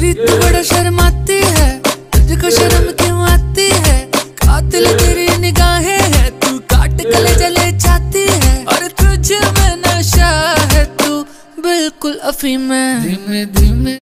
गोरी तू बड़ा शर्माती है, तुझको शर्म क्यों आती है? कातिल तेरी निगाहें है, तू काट कले जले जाती है। और तुझ में नशा है, तू बिल्कुल अफीम है। धीमे धीमे।